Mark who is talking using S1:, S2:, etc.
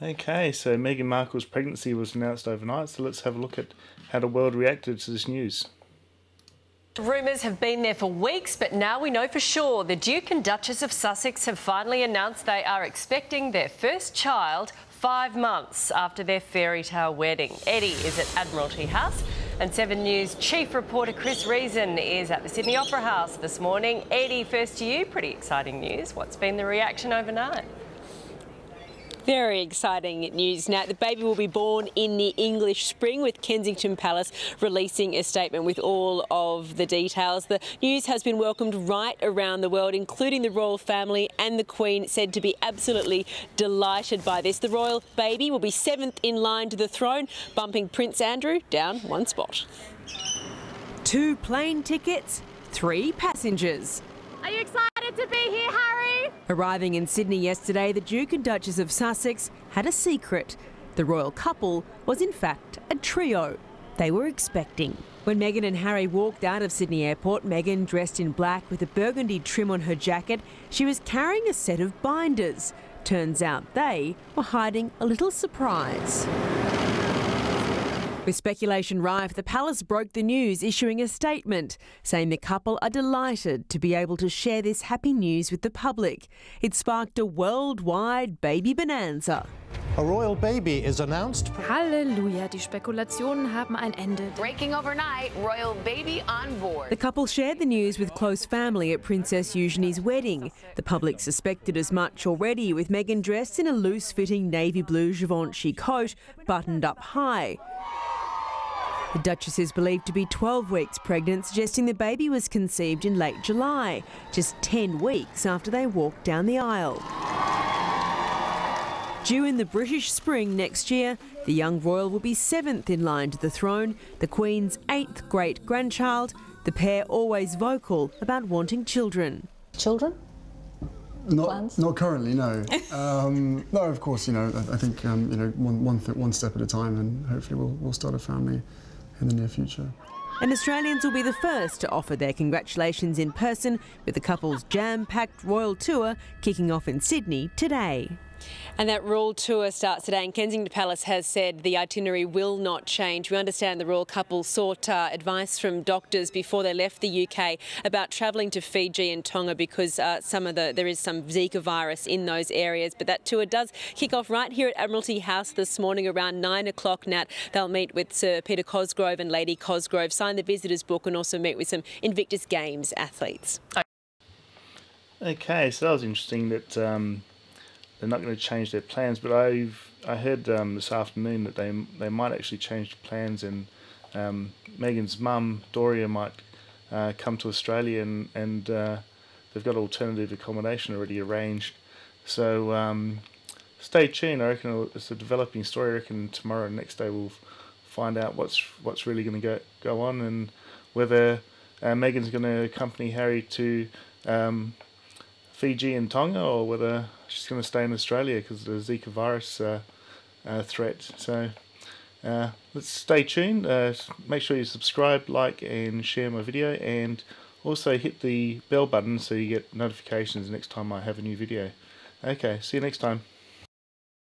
S1: Okay, so Meghan Markle's pregnancy was announced overnight, so let's have a look at how the world reacted to this news.
S2: Rumours have been there for weeks, but now we know for sure the Duke and Duchess of Sussex have finally announced they are expecting their first child five months after their fairy tale wedding. Eddie is at Admiralty House, and 7 News chief reporter Chris Reason is at the Sydney Opera House this morning. Eddie, first to you, pretty exciting news. What's been the reaction overnight?
S3: Very exciting news. Now, the baby will be born in the English spring with Kensington Palace releasing a statement with all of the details. The news has been welcomed right around the world, including the royal family and the Queen, said to be absolutely delighted by this. The royal baby will be seventh in line to the throne, bumping Prince Andrew down one spot.
S4: Two plane tickets, three passengers.
S5: Are you excited to be here, Harry?
S4: Arriving in Sydney yesterday, the Duke and Duchess of Sussex had a secret. The royal couple was in fact a trio. They were expecting. When Meghan and Harry walked out of Sydney Airport, Meghan, dressed in black with a burgundy trim on her jacket, she was carrying a set of binders. Turns out they were hiding a little surprise. With speculation rife, the palace broke the news, issuing a statement saying the couple are delighted to be able to share this happy news with the public. It sparked a worldwide baby bonanza.
S6: A royal baby is announced.
S5: Halleluja, die Spekulationen haben ein Ende.
S7: Breaking overnight, royal baby on board.
S4: The couple shared the news with close family at Princess Eugenie's wedding. The public suspected as much already, with Meghan dressed in a loose fitting navy blue Givenchy coat, buttoned up high. The Duchess is believed to be 12 weeks pregnant, suggesting the baby was conceived in late July, just 10 weeks after they walked down the aisle. Due in the British spring next year, the young royal will be seventh in line to the throne, the Queen's eighth great grandchild, the pair always vocal about wanting children.
S8: Children?
S9: Not,
S8: Plans?
S9: not currently, no. um, no, of course, you know, I, I think, um, you know, one, one, th- one step at a time and hopefully we'll, we'll start a family in the near future.
S4: And Australians will be the first to offer their congratulations in person, with the couple's jam packed royal tour kicking off in Sydney today.
S3: And that royal tour starts today, and Kensington Palace has said the itinerary will not change. We understand the royal couple sought uh, advice from doctors before they left the UK about travelling to Fiji and Tonga because uh, some of the there is some Zika virus in those areas. But that tour does kick off right here at Admiralty House this morning around nine o'clock. Nat, they'll meet with Sir Peter Cosgrove and Lady Cosgrove, sign the visitors book, and also meet with some Invictus Games athletes.
S1: Okay, so that was interesting that um, they're not going to change their plans, but I've I heard um, this afternoon that they they might actually change plans and um, Meghan's mum Doria might uh, come to Australia and and uh, they've got alternative accommodation already arranged. So um, stay tuned. I reckon it's a developing story. I reckon tomorrow and next day we'll find out what's what's really going to go go on and whether uh, Meghan's going to accompany Harry to um, Fiji and Tonga, or whether she's going to stay in Australia because of the Zika virus uh, uh, threat. So uh, let's stay tuned. Uh, make sure you subscribe, like, and share my video, and also hit the bell button so you get notifications next time I have a new video. Okay, see you next time.